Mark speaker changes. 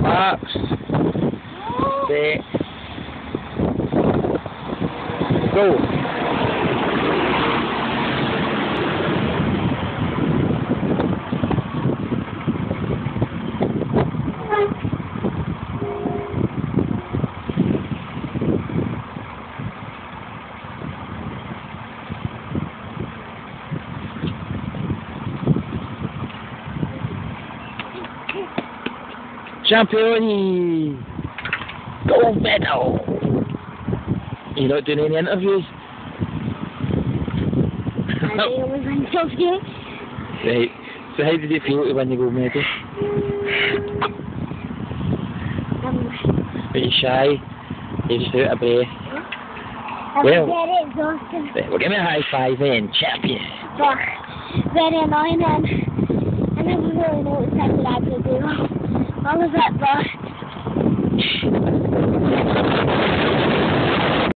Speaker 1: box. Set. Go. Championi! Gold medal! You're not doing any interviews?
Speaker 2: I always win Chelsea.
Speaker 1: right. So how did it feel to win the gold medal?
Speaker 2: Um,
Speaker 1: Are you shy? You're just out of breath?
Speaker 2: I'm
Speaker 1: Well-
Speaker 2: very exhausted.
Speaker 1: Right, well give me a high five then, champion!
Speaker 2: But very annoying and I never really know what exactly I have to do. All of it, but